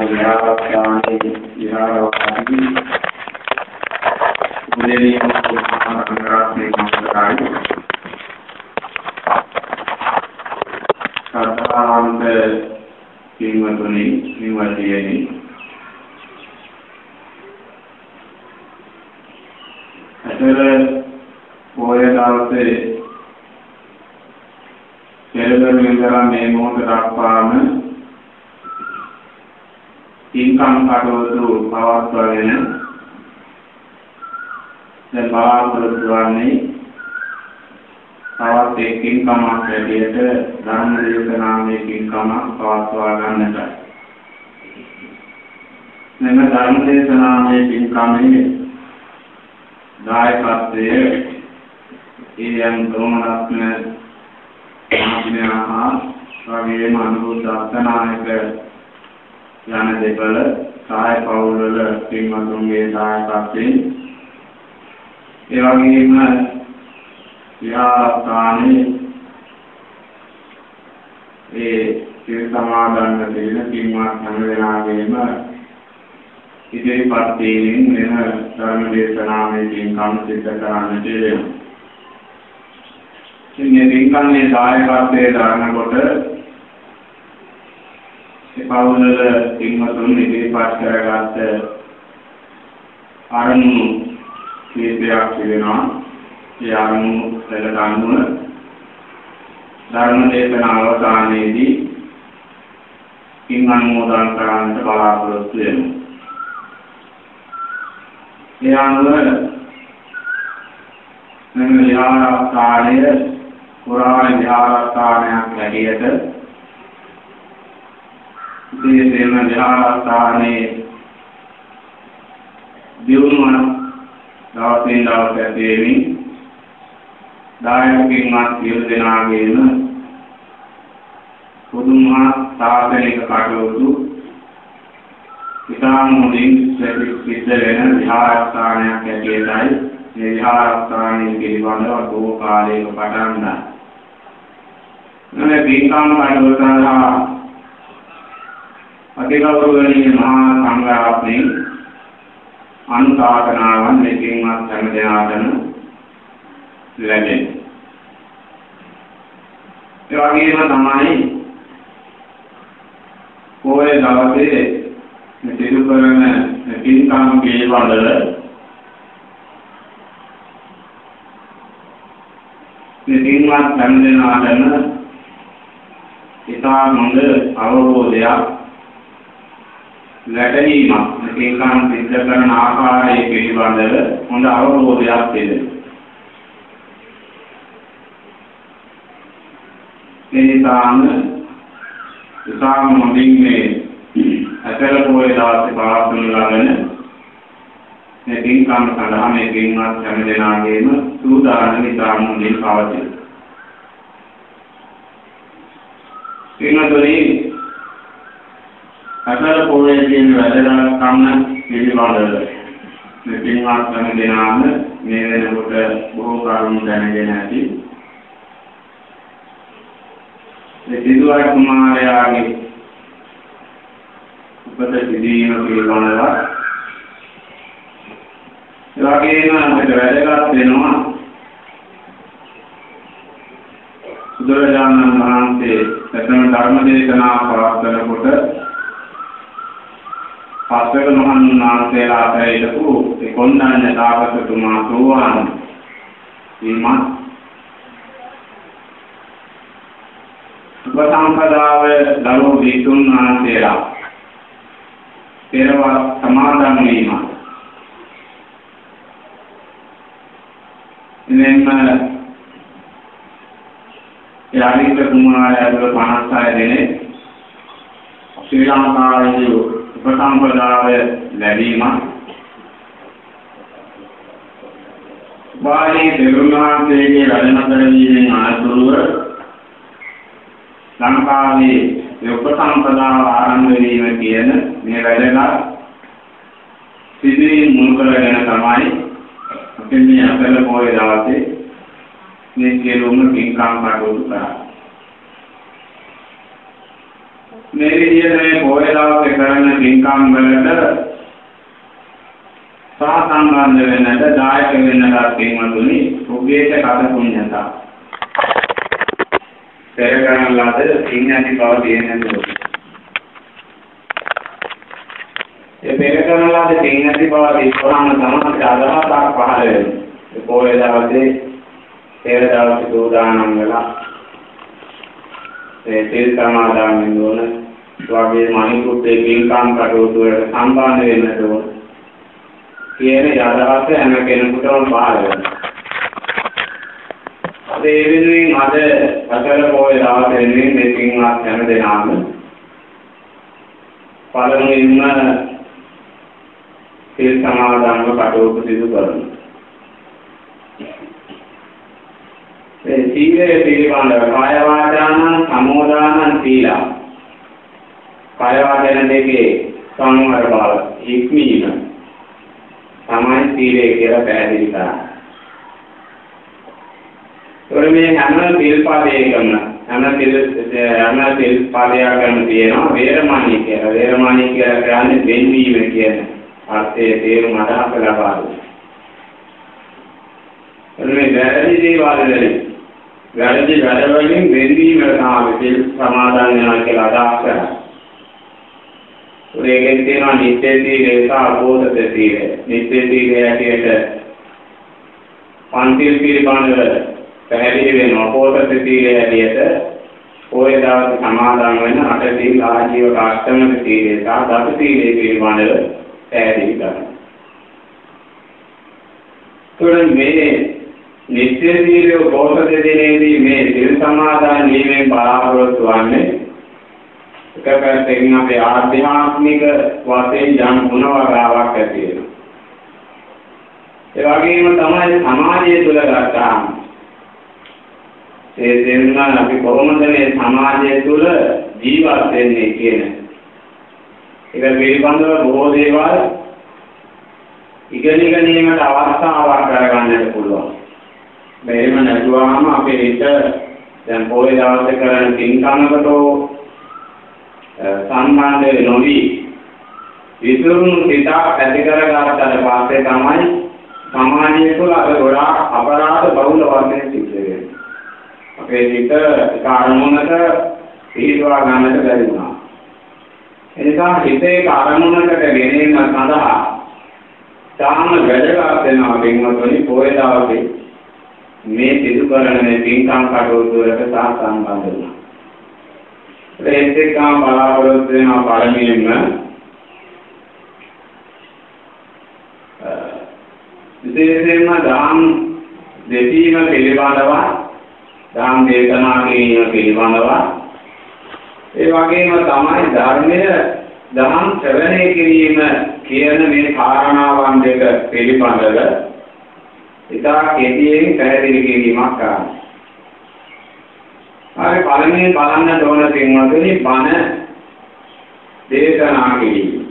විහාරයක් යාමේ විහාරවාදී මුදලියම සංග්‍රහයේ මතකයි සතරාන්ද කිමතුනි නිවතියනි අතර පොය දවසේ කෙළවර විතරම මේ මොහොත දක්වාම පින්කම් කටයුතු පවත්වාගෙන දැන් බලාපොරොත්තු වන්නේ තවත් එක් පින්කමක් හැටියට ධර්ම දේශනාවේ පින්කමක් පවත්වා ගන්නටයි. මෙම ධර්ම දේශනාවේ පින්කමේ දායකත්වය ඊයන් ගෝමරත්න මහත්මයා වගේම අනුරුද්ධ අත්තනායක යන දෙපළ සහාය පවුල්වල පින්වතුන්ගේ සහායකත්වයෙන් ඒ වගේම විහාරස්ථානයේ ඒ සිය සමාදන්න දෙන පින්වත් හැම වෙනාගේම ඉදිරිපත් වීමෙන් වෙන ධර්ම දේශනාවකින් කම් සිද්ධ කරන්නට ලැබෙනවා. ඉන්නේ පින්කම්යේ සහායකත්වයේ දානකොට පවුලල පින්වතුන් ඉදිරිපත් කරගත් අරමුණු කීපයක් තිබෙනවා. ඒ අරමුණු වලට අනුව ධර්ම දේශනා අවසානයේදී පින් අනුමෝදන් කරන්නට බලාපොරොත්තු වෙනවා. ඒ අනුව මෙම විහාරස්ථානය පුරාණ විහාරස්ථානයක් හැටියට ප්‍රියතම විහාරස්ථානයේ දියුණුවන දවසින් දවස ඇදෙමින් දායකකින්වත් සියලු දෙනාගේම පුදුමා සාසනික කටයුතු ඉතාම මුලින් සිද්ධ වෙන විහාරස්ථානයක් ඇටියටයි මේ විහාරස්ථානයේ පිළිබඳව බොහෝ කාලයක පටන් ගන්නා. මේ බින්කාම කටයුතු සඳහා අධිගෞරවනීය මහා සංඝරත්නයේ අනුශාසනාවන් මෙකින්වත් හැම දෙනාටම ලැබේ. ඒ වගේම තමයි පොයේ දවසේ මේ සිදු කරන පින්කම් පිළිබඳව මෙකින්වත් හැම දෙනාටම ඉතා හොඳ අවබෝධයක් වැඩලීමක් ඒකන් සිද්ධ කරන ආකාරය පිළිබඳව හොඳ අවබෝධයක් තියෙනවා. එනිසාම ඉතාම හොඳින් මේ අතර පොය දවසේ පාරතුන් ලබන මේ පින්කම් සඳහා මේ පින්වත් හැම දෙනාගේම සූදානම් ඉතාම හොඳින් පවතින. පින්වතුනි සතර පොළේ තියෙන වැදගත්කම පිළිබඳව මේ පින්වත් වෙන දෙනාම මේ වෙනකොට බොහෝ කරුණු දැනගෙන ඇති. මේ සිදුවර කුමාරයාගේ උපත සිදීම පිළිබඳව ඒ වගේම අපිට වැදගත් වෙනවා බුදුරජාණන් වහන්සේ සතර ධර්ම දේශනා පවත්වනකොට පස්වක මහණුන් වහන්සේලා පැවිදපු ඒ කොණ්ඩඤ්ඤ තාපසතුමා සෝවාන් වීමත් උපසම්පදාව දරු දීතුන් වහන්සේලා පෙරවා සමාදන් වීමත්. එනම් යාලිත කුමාරයා 56 දෙනෙක් ශ්‍රී ලංකාවේ උපසම්පදාව ලැබීමක් වාලී දෙවියන්වහන්සේගේ වැඩනතර වීමෙන් අනතුරුව ලංකාවේ උපසම්පදාව ආරම්භ වීම කියන මේ වැඩලා සිදුවීම් මුල් කරගෙන තමයි අපි මේ අසල පොයේ දවසේ මේ සියලුම පින්කම් කටයුතු කරා. මේ විදිහට මේ පොයේ දවසේ කරන පින්කම් වලට සහසම්බන්ධ වෙන්නට දායක වෙන්නට පින්වතුනි උගේට කත පුණ්‍යතා. පෙර කරන ලද පින් ඇති බව දෙන්නේ නැහැ. ඒ පෙර කරන ලද පින් ඇති බව ඉස්හාම සමාජ අදහසක් පහළ වෙනවා. ඒ පොයේ දවසේ පෙර දවසේ සූදානම් වෙලා ඒ තෙල් සමාදානෙන් වුණ වගේ මනිකුත් ඒ පින්කම් කටයුතු වලට සම්බන්ධ වෙන්නට ඕන කියන යදහස හැම කෙනෙකුටම පහළ වෙනවා. අද ඒ වෙනුවෙන් අද අතර පොයේ දවසේ වෙනුවෙන් මේ පින්වත් හැම දෙනාම පළමුවෙන්ම තෙල් සමාදානව කටයුතු සිදු කරනවා. මේ සීලය පිළිබඳව කාය වාචාන සමෝදාන සීලා කාය වාචන දෙකේ සංවර බව ඉක්මීම තමයි සීලය කියලා පැහැදිලි කරන්නේ. ඒවල මේ හැම සිල්පදයකම හැම සිල් හැම සිල්පදයකම තියෙනවා වේරමණී කියලා. වේරමණී කියලා කියන්නේ වෙන්වීම කියන අර්ථයේ තේරුම අදහස ලබා දෙනවා. එන්නේ වැරදි දේවල් වලින් වැරදි වැඩ වලින් වෙන්වීමට තමයි සිල් සමාදන් වෙනවා කියලා අදහස් කරන්නේ. ඒකෙන් තියෙනවා නිත්‍ය සීලය සහ අභෝධ සීලය. නිත්‍ය සීලය ඇටියට පන්තිල් පිළිබඳව පැහැදිලි වෙනවා. අභෝධ සීලය ඇටියට ඔය දවස් සමාදන් වෙන අට සීල ආජීවක අෂ්ටමක සීලය සහ දස සීලය පිළිබඳව පැහැදිලි කරනවා. තුරන් මේ නිත්‍ය සීලය බෝධ දෙදෙනේදී මේ සිල් සමාදන් වීමෙන් බලාපොරොත්තු වන්නේ එක පැත්තකින් අපේ ආධ්‍යාත්මික වශයෙන් යම් ගුණ වගාවක් ඇති වෙනවා. ඒ වගේම තමයි සමාජය තුළ ගත්තාම ඒ දෙන්න අපි කොහොමද මේ සමාජය තුළ ජීවත් වෙන්නේ කියන ඒක පිළිබඳව බොහෝ දේවල් ඉගෙන ගැනීමට අවස්ථාවක් කරගන්නට පුළුවන්. මෙහෙම නැතුවම අපේ හිත දැන් පොයේ දවසේ කරන පින්කමකට සම්බන්ධ නොවි විසුරුණු සිතක් ඇති කරගත්තට පස්සේ තමයි සමාජය තුළ අර ගොඩාක් අපරාධ බහුල වර්ධනය සිද්ධ වෙන්නේ. අපේ හිත එක අරමුණක පිළිතුරා ගන්නට බැරි වුණා. එනිසා හිතේ අරමුණකට ගෙනීම සඳහා තාම වැඩගත් වෙනවා පින්වතුනි පොයේ දවසේ මේ සිදු කරන මේ පින්කම් කටයුතු වලට සහ සම්බන්ධ වෙනවා. ඒත් එක්කම බලාපොරොත්තු වෙනවා පළමුවෙන්ම විශේෂයෙන්ම දාම් දෙපීම පිළිබඳව දාම් දේශනා කිරීම පිළිබඳව ඒ වගේම තමයි ධර්මය දහම් ශ්‍රවණය කිරීම කියන මේ කාරණාවන් දෙක පිළිබඳව ඉතා කෙටියෙන් පැහැදිලි කිරීමක් කරනවා. හරි පළමුවෙන් බලන්න ඕන පින්වතුනි බණ දේශනා කිරීම.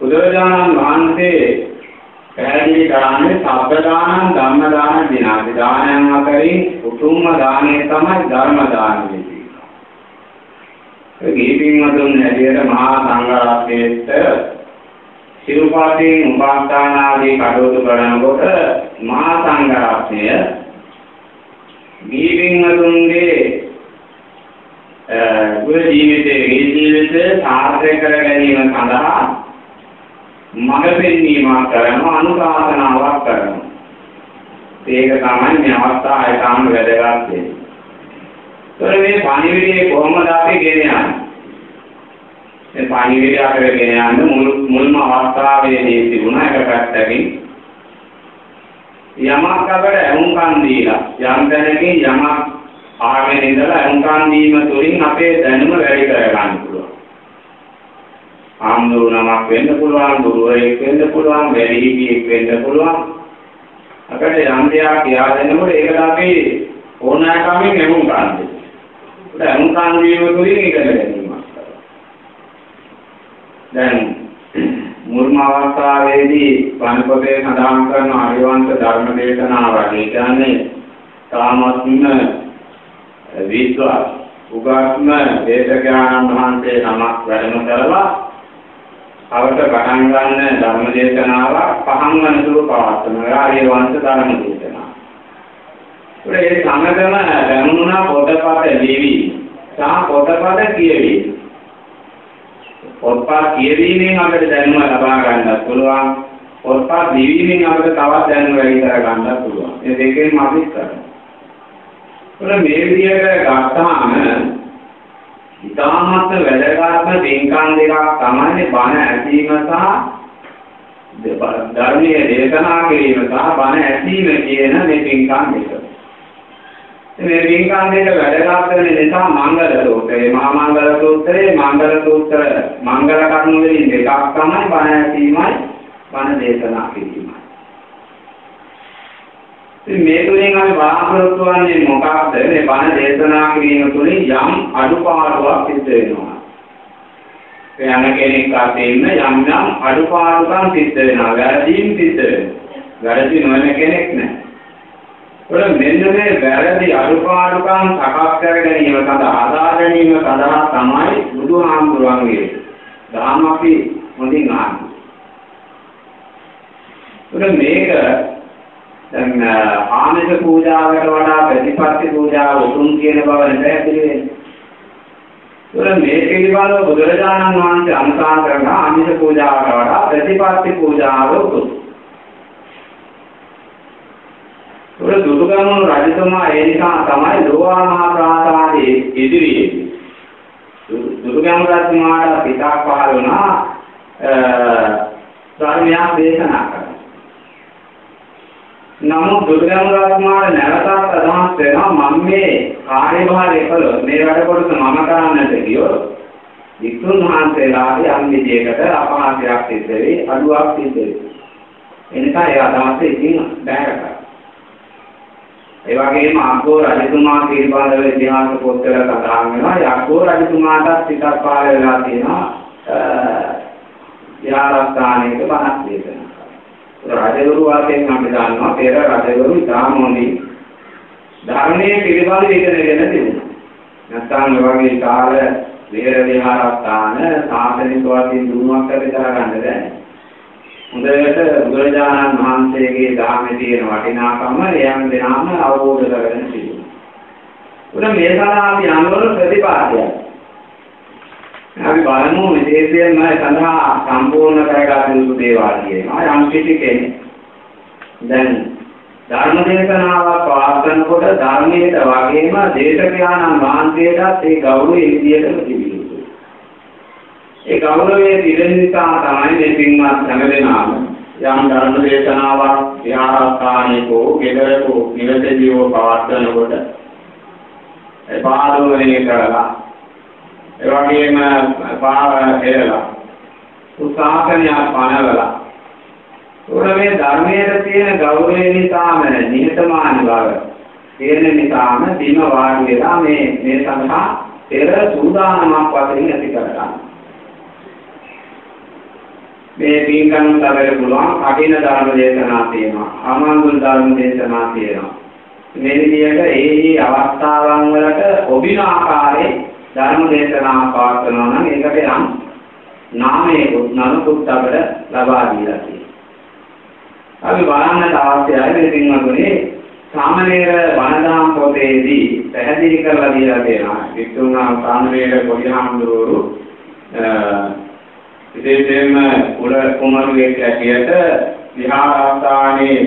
බුදුරජාණන් වහන්සේ පැහැදිලි කරන්නේ සබ්බ දානං ධම්ම දාන දිනාති දානයන් අතරින් උතුම්ම දානය තමයි ධර්ම දානය. ඒ පින්වතුන් හැටියට මහා සංඝරත්නයේත් සිරුපාතේ උපාස්ථාන ආදී කටයුතු කරනකොට මහා සංඝරත්නය දීපින්වතුන්ගේ ගුණ ජීවිතයේ ජීවිතය සාර්ථක කර ගැනීම සඳහා මඟ පෙන්වීමක් කරනවා අනුශාසනාවක් කරනවා. ඒක තමයි මේ අවස්ථාවේ තාම වැදගත් වෙන්නේ. ඒතර මේ පණිවිඩය කොහොමද අපි ගෙනයන්නේ? මේ පණිවිඩය අපිට ගෙන යන්න මුල් මුල්ම අවස්ථාවේදී තිබුණා එක පැත්තකින් යමක් අපට අහුම්කම් දීලා යම් දැනකින් යමක් ආගෙන ඉඳලා අහුම්කම් දීම තුළින් අපේ දැනුම වැඩි කර ගන්න පුළුවන්. ආම්දුරු නමක් වෙන්න පුළුවන්, ගුරුවරයෙක් වෙන්න පුළුවන්, වැඩිහිටියෙක් වෙන්න පුළුවන්. අපිට යම් දෙයක් කියා දෙනකොට ඒකට අපි ඕනෑකමින් නෙමුම් ගන්නවා. ඒක අනුන් කාන් වීම තුලින් ඉගෙන ගැනීමක්. දැන් මුල්ම අවස්ථාවේදී වන්පතේ සඳහන් කරන ආර්යවංශ ධර්ම දේශනාවක්. ඒ කියන්නේ තාමත්ම විශ්වාස උගත්ම දේශකයන්න් වහන්සේ නමක් වැඩම කරලා අවත පටන් ගන්න ධර්ම දේශනාවක් පහන් වනතුරු පවත්වන ආර්යවංශ ධර්ම දේශනාව. ඒ සමගම දැනුණා පොතපත ලිවි සහ පොතපත කියවි. පොත්පත් කියවීමෙන් අපිට දැනුම ලබා ගන්නත් පුළුවන්. පොත්පත් ලිවීමෙන් අපිට තවත් දැනුම වැඩි කර ගන්නත් පුළුවන්. මේ දෙකෙන් අපි කරනවා. ඒත් මේ විදිහට ගත්තාම ඉතාමත් වැදගත්ම පින්කම් දෙකක් තමයි බණ ඇසීම සහ ධර්මයේ දේශනා කිරීම සහ බණ ඇසීම කියන මේ පින්කම් දෙක. මේ පින්කම් දෙක වැදගත් වෙන නිසා මංගල සූත්‍රය, මහා මංගල සූත්‍රය, මංගල සූත්‍ර මංගල කර්ම වලින් දෙකක් තමයි බණ ඇසීමයි බණ දේශනා කිරීමයි. ඉතින් මේ තුලින් අපි බලාපොරොත්තු වෙන්නේ මොකක්ද? මේ බණ දේශනා කිරීම තුලින් යම් අඩුපාඩුවක් සිද්ධ වෙනවා. ඒ යන කෙනෙක් අතින් යම් යම් අඩුපාඩුකම් සිද්ධ වෙනවා. වැරදීම් සිද්ධ වෙනවා. වැරදි නොවන කෙනෙක් නැහැ. ඒත් මෙන්න මේ වැරදි අඩුපාඩුකම් සකස් කර ගැනීම සඳහා ආදා ගැනීම සඳහා තමයි බුදුහාමුදුරන්ගේ ධර්ම අපි හොඳින් අහන්නේ. ඒත් මේක දැන් ආමිෂ පූජාවට වඩා ප්‍රතිපත්ති පූජාව උතුම් කියන බව පැහැදිලි වෙනවා. ඒත් මේ පිළිබඳව බුදුරජාණන් වහන්සේ අනුසාර කරන ආමිෂ පූජාවට වඩා ප්‍රතිපත්ති පූජාව උතුම්. ඒත් දුටුගැමුණු රජතුමා ඒ නිසා තමයි ලෝවා මහා ප්‍රාසාදයේ ඉදිරියේදී දුටුගැමුණු රජතුමාට පිටක් පහළ වුණා ධර්මයක් දේශනා කළා. නමුත් බුදුරජාණන් වහන්සේ නැවතත් අදහස් වෙනවා මම මේ කාර්යභාරය කළොත් මේ වැඩ කොටස මම කරන්නට ගියොත් වික්ෂුන් වහන්සේලාගේ යම් විදියකට අපහාසයක් සිද්ධ වෙයි අඩුවක් සිද්ධ වෙයි. එනිසා ඒ අදහස ඉතින් බැහැරකා. ඒ වගේම අග්ගෝ රජතුමා පිළිබඳව ඉතිහාස පොත්වල සඳහන් වෙනවා යග්ගෝ රජතුමාටත් පිටක් පාර වෙලා තියෙනවා විහාරස්ථානයක බණක් දේශනා රජවරු වාසයෙන් අපි දන්නවා පෙර රජවරු ඉතාම හොඳින් ධර්මයේ පිළිබඳ ඉගෙනගෙන තිබුණා. නැත්නම් මේ වගේ කාල විහෙර විහාරස්ථාන සාසනික වශයෙන් දුරුවක් ඇති කරගන්න බැහැ. හොඳට බුදුරජාණන් වහන්සේගේ ධර්මයේ තියෙන වටිනාකම එයන් දෙනාම අවබෝධ කරගෙන තිබුණා. උන මේ සඳහා අපි අනුවර ප්‍රතිපාදයක්. අපි බලමු විශේෂයෙන්ම සඳහා සම්පූර්ණ කරගත යුතු දේවල් කියනවා යම් කිසි කෙනෙක් දැන් ධර්ම දේශනාවක් පවත්වනකොට ධර්මයට වගේම දේශකයාණන් වහන්සේටත් ඒ ගෞරවය විදියටම තිබෙනවා. ඒ ගෞරවය තිබෙන නිසා තමයි මේ පින්වත් හැමදෙනාම යම් ධර්ම දේශනාවක් විහාරස්ථානයකෝ ගෙදරකෝ නිවසේදීව පවත්වනකොට ඒ පාදෝලණය කරලා ඒ වගේම පාව කෙරලා උසාකණයක් පනවලා උර මේ ධර්මයේ තියෙන ගෞරවය නිසාම නිහතමානී බව තියෙන නිසාම දින වාඩි වෙලා මේ මේ සඳහා පෙර සූදානමක් වශයෙන් ඇති කරගන්න. මේ පින්කම් සැබෑ පුළුවන් කටින ධර්ම දේශනා තියෙනවා. ආමන්තුන් ධර්ම දේශනා තියෙනවා. මේ විදිහට ඒ ඒ අවස්ථාවන් වලට ඔබින ආකාරයේ ධර්ම දේශනා පවත්වනවා නම් ඒකට යම් නාමයකුත් නමකුත් අපිට ලබා දීලා තියෙනවා. අපි බලන්නට අවශ්‍යයි මේ පින්වතුනි සාමනීර වනදාම් පොතේදී පැහැදිලි කරලා දීලා තියෙනවා. වික්තුණා සාමනීර පොඩිහාමුදුරුවෝ විශේෂයෙන්ම කුල කුමරුවෙක් ඇටියට විහාරස්ථානයේ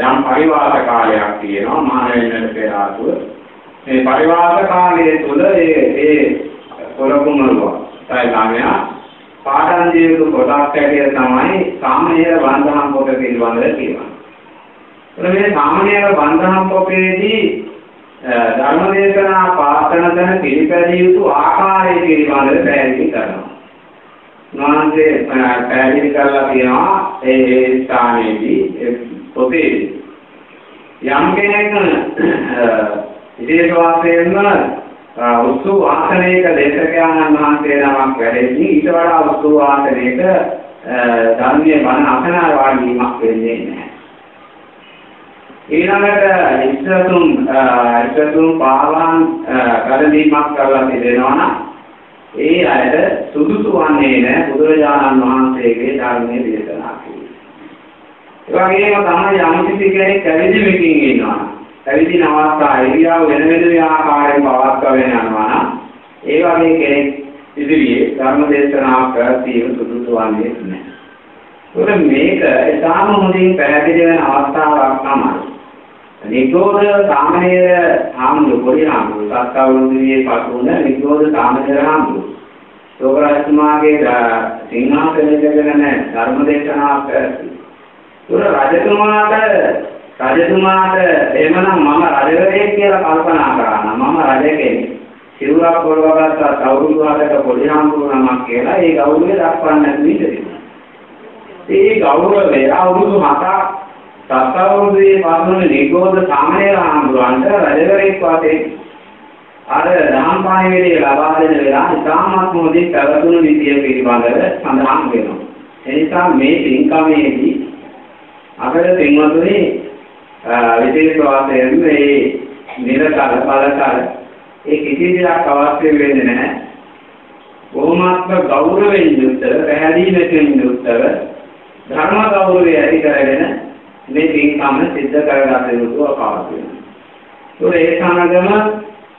යම් පරිවාස කාලයක් තියෙනවා මහරෙන්නට පෙර ආතුව මේ පරිවාස කාලයේ තුල ඒ ඒ කොළකුමරුවා සයිලාමයා පාඩම් දීපු කොටස් ඇටිය තමයි සාමනීර වන්දනම් පොත පිළිබඳව කියනවා. මේ සාමනීර වන්දනම් පොතේදී ධර්මදේශනා පාස්තන තන පිළිපැදිය යුතු ආකාරය පිළිබඳව පැහැදිලි කරනවා. උන්වහන්සේ පැහැදිලි කරලා තියෙනවා ඒ ස්ථානයේදී පොතේ යම් කෙනෙක් විදේශ වාසයෙන්ම උසු ආසනයක දේශකයන්න් වහන්සේ නමක් වැඩෙන්නේ ඊට වඩා උසු ආසනයක ධර්මයේ බණ අසනා වාඩීමක් වෙන්නේ නැහැ. ඊළඟට ඉස්සතුන් ඉස්සතුන් පාවන් කලදීමක් කරලා තිබෙනවා නම් ඒ අයට සුදුසු වන්නේ නැහැ බුදුරජාණන් වහන්සේගේ ධර්මයේ දේශනා කිරීම. ඒ වගේම තමයි යම්කිසි කෙනෙක් පැවිදිමකින් ඉන්නවා. පැවිදි නවස්ථා ඉරියව් වෙන වෙන ආකාරයෙන් පවත්වාගෙන යනවා නම් ඒ වගේ කෙනෙක් ඉදිරියේ ධර්ම දේශනාවක් කරතීම සුදුසු වන්නේ නැහැ. ඒකට මේක ඉතාම හොඳින් පැහැදිලි වෙන අවස්ථාවක් තමයි. නිගෝධ සාමණේර හාමුදුරු පොඩි හාමුදුරු සත්කවුරුන්ගේ පසුන නිගෝධ සාමණේර හාමුදුරු සෝබරාජතුමාගේ සිංහාසනයකගෙන ධර්ම දේශනාවක් කරලා රජතුමාට රජතුමාට එමනම් මම රජවරයෙක් කියලා කල්පනා කරා මම රජ කෙනෙක්. සිරුරක් පොරවගත්ත අවුරුදු හතක පොඩි හාමුදුරු නමක් කියලා ඒ ගෞරවය දක්වන්න නිවිදිනවා ඒ ගෞරවය අවුරුදු 7ක් සත්වරුන්ගේ පාසුනේ නිගෝධ සාමණේර ආඳුරන්ට රජවරයෙක් වාසේ අර දහම් පාණිවිඩය ලබා දෙන වෙලාව ඉතාමත් මොදින් පැවතුණු විදිය පිළිබඳව සඳහන් වෙනවා. එනිසා මේ පින්කමේදී අපේ පින්වතුනි විදේශ වාසයෙන් මේ නිරතල බලතල ඒ කිසි දෙයක් අවශ්‍ය වෙන්නේ නැහැ. බොහොමත්ම ගෞරවයෙන් යුක්තව, පැහැදීමකින් යුක්තව ධර්ම ගෞරවය ඇති කරගෙන මේ පින්කම සිද්ධ කරගත යුතු අවකාශය. ඒ සමගම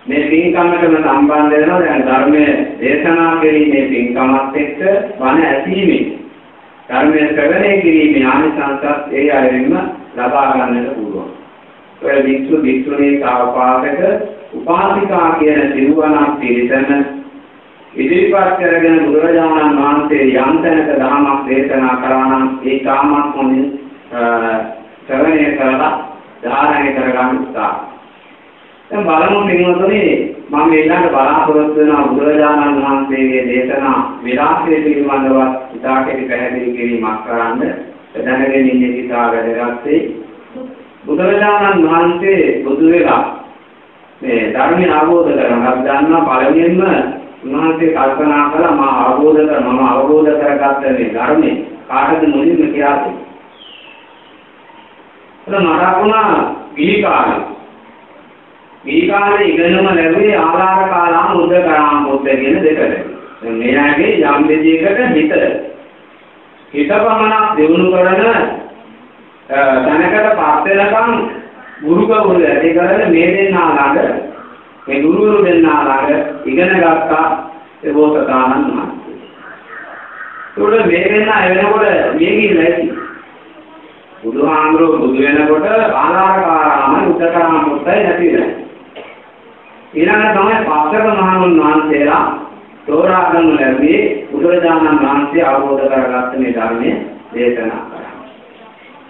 මේ පින්කමටම සම්බන්ධ වෙනවා දැන් ධර්මයේ දේශනා කිරීමේ පින්කමත් එක්ක වන ඇසීමේ ධර්මයේ ශ්‍රවණය කිරීමේ ආනිසංසත් ඒ අයරින්ම ලබා ගන්නට පුළුවන්. ඔය වික්ෂු වික්ෂුණී සාපාසක උපාසිකා කියන සිරුවණක් පිළිතන ඉදිරිපත් කරගෙන බුදුරජාණන් වහන්සේ යම් තැනක ධර්මයක් දේශනා කරා නම් ඒ කාමත් මොනින් ශ්‍රවණය කරලා ධාරණය කරගන්න උත්සාහ. දැන් බලමු පින්වතුනි මම ඊළඟ බලාපොරොත්තු වෙන බුදුරජාණන් වහන්සේගේ දේශනා විලාසය පිළිබඳව ඉතාලි පැහැදිලි කිරීමක් කරන්න. දැනගෙන ඉන්නේ ඉතා වැඩගත්තේ බුදුරජාණන් වහන්සේ බුදු වෙලා මේ ධර්මය අවබෝධ කරගන්න. ගන්න පළමුවෙන්ම උන්වහන්සේ කල්පනා කළා මම අවබෝධ කර මම අවබෝධ කරගත්ත මේ ධර්මයේ කාටද මුලින්ම කියලා දෙන්නේ එතන මතක් වුණා ගිහි කාලේ. ගිහි කාලේ ඉගෙනුම ලැබුවේ ආලාර කාලාම උද්ද කරාම උද්ද කියන දෙකට. දැන් මෙයාගේ යම් දෙයකට හිත හිත පමණක් දිනු කරන තැනකට පත් වෙනකම් ගුරු ගෞරවය ඇති කරගෙන මේ දෙන්නා ළඟ මේ ගුරුවරු දෙන්නා ළඟ ඉගෙන ගත්තා ඒ බෝසතාණන් වහන්සේ. ඒකට මේ දෙන්නා එවෙනකොට මේ ගිහිල්ලා ඉතින් බුදුහාමුදුරුවෝ බුදු වෙනකොට ආලාරකාරාම උත්තකාරාම මුත්තයි නැති වෙනවා. ඊළඟ තමයි පාසක මහණුන් වහන්සේලා තෝරා ගන්න ලැබී බුදුරජාණන් වහන්සේ අවබෝධ කරගත්ත මේ ධර්මයේ දේශනා කරා.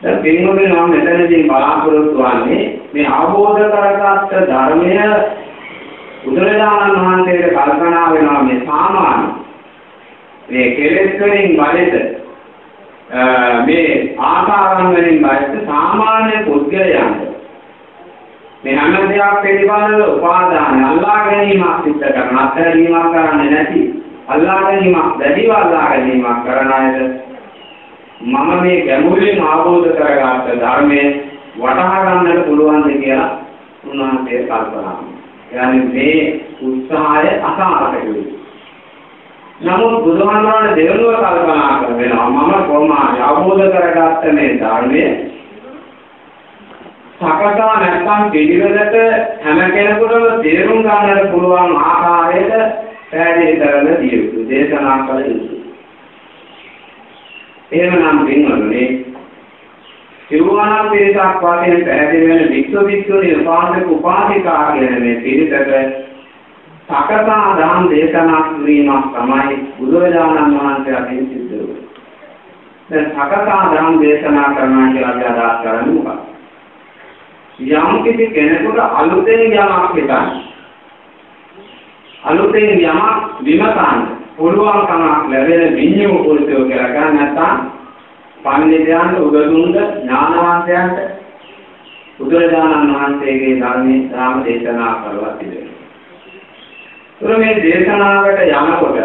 දැන් පින්වතුනි මම මෙතනදී බලාපොරොත්තු වෙන්නේ මේ අවබෝධ කරගත්ත ධර්මය බුදුරජාණන් වහන්සේට කල්පනා වෙනවා මේ සාමාන්‍ය මේ කෙලෙස් වලින් බලෙත මේ ආකාරයන් වලින් බයිත් සාමාන්‍ය පුද්ගලයන්ට මේ හැම දෙයක් පිළිබඳව උපාදාන අල්ලා ගැනීමක් සිද්ධ කරන අත්හැරීමක් කරන්නේ නැති අල්ලා ගැනීමක් දැඩිව අල්ලා ගැනීමක් කරන අයට මම මේ ගැඹුරින් ආબોධ කරගත්ත ධර්මයේ වටහා ගන්නට පුළුවන්ද කියලා උන්වහන්සේ කල්පනා කරනවා. මේ උත්සාහය අසාර්ථක නමුත් බුදුහාමුදුරනේ දෙවනුව කල්පනා කරනවා මම කොහොමද අවබෝධ කරගත්ත මේ ධර්මයේ සකසා නැත්නම් පිළිවෙලට හැම කෙනෙකුටම තේරුම් ගන්නට පුළුවන් ආකාරයට පැහැදිලි කරන දිය යුතු දේශනා කළ යුතුයි. එහෙමනම් පින්වතුනි සිරුවානම් පිරිසක් වාසයෙන් පැහැදිලි වෙන වික්ෂු වික්ෂුණී උපාසක උපාසිකා කියන මේ පිරිසට සකසා දහම් දේශනා කිරීමක් තමයි බුදුරජාණන් වහන්සේ අතින් සිද්ධ වෙන්නේ. දැන් සකසා දහම් දේශනා කරනවා කියලා අපි අදහස් කරන්නේ මොකක්ද? යම් කිසි කෙනෙකුට අලුතෙන් යමක් හිතන්න. අලුතෙන් යමක් විමසන්න. පුළුවන්කම ලැබෙන විඤ්ඤාණ පුරුෂයෝ කියලා ගන්න නැත්නම් පඬිතුයන්ට උගතුන්ට ඥානවන්තයන්ට බුදුරජාණන් වහන්සේගේ ධර්මයේ ධර්ම දේශනා කරලා තිබෙනවා. තුර මේ දේශනාවට යනකොට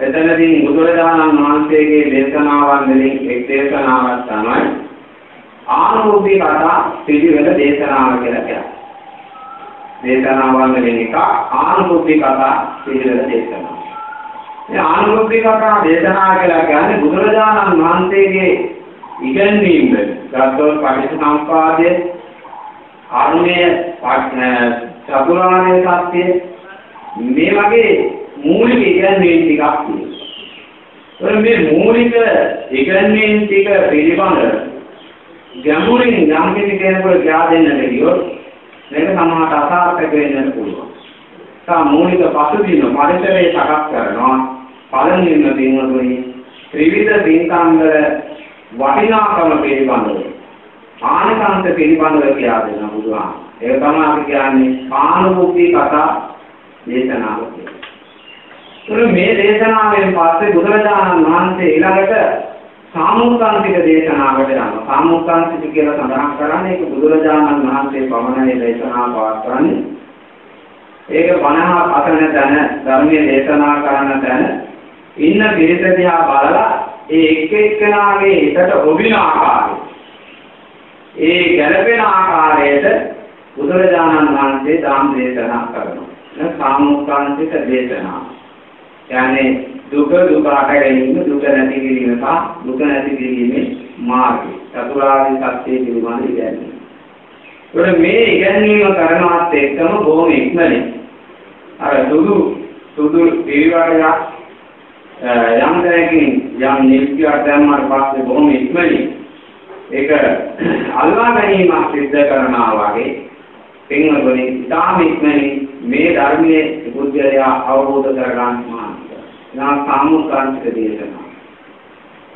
එතනදී බුදුරජාණන් වහන්සේගේ දේශනාවන් වලින් එක් දේශනාවක් තමයි ආනුභූති කතා පිළිවෙල දේශනාව කියලා කියන්නේ. දේශනාවන් වලින් එක ආනුභූති කතා පිළිවෙල දේශනාව. මේ ආනුභූති කතා දේශනා කියලා කියන්නේ බුදුරජාණන් වහන්සේගේ ඉගැන්වීම් වල ගතොත් පටිච්චසමුප්පාදයේ ආර්මය චතුරාර්ය සත්‍ය මේ වගේ මූලික ඉගැන්වීම් ටිකක් තියෙනවා. මේ මූලික ඉගැන්වීම් ටික පිළිබඳව ගැඹුරින් යම් කිසි කෙනෙකුට කියා දෙන්නට ගියොත් මේක සමාහට අසාර්ථක වෙන්නත් පුළුවන්. තා මූලික පසුබිම පරිසරය සකස් කරනවා. පළමුවෙන්ම දිනුවතුනි ත්‍රිවිධ දින්කාංග වටිනාකම පිළිබඳව ආනිකාන්ත පිළිබඳව කියා දෙනවා බුදුහාම. ඒක තමයි අපි කියන්නේ ආනුභූති කතා දේශනාව කියලා. මේ දේශනාවෙන් පස්සේ බුදුරජාණන් වහන්සේ ඊළඟට සාමූහිකාන්තික දේශනාවට යනවා. සාමූහිකාන්තික කියලා සඳහන් කරන්නේ ඒක බුදුරජාණන් වහන්සේ පමණයි දේශනා පවත්වන්නේ. ඒක 50 අතන දැන ධර්මයේ දේශනා කරන තැන ඉන්න පිරිස දිහා බලලා ඒ එක් එක්කෙනාගේ හිතට ඔබින ආකාරය ඒ ගැළපෙන ආකාරයට බුදුරජාණන් වහන්සේ ධම් දේශනා කරනවා. සාමූහිකාන්තික දේශනාව. කියන්නේ දුක දුක අට ගැනීම දුක නැති කිරීම සහ දුක නැති කිරීමේ මාර්ගය චතුරාර්ය සත්‍ය පිළිබඳ ඉගැන්වීම. ඒකට මේ ඉගැන්වීම කරනවත් එක්කම බොහොම ඉක්මනින් අර සුදු සුදු පිරිවැඩයක් යම් තැනකින් යම් නිල්කියක් දැම්මාට පස්සේ බොහොම ඉක්මනින් ඒක අල්ලා ගැනීමක් සිද්ධ කරනවා වගේ පින්වතුනි ඉතාම ඉක්මනින් මේ ධර්මයේ බුද්ධයා අවබෝධ කරගන්නවා නා සාමුක්කාන්තික දේශනාව.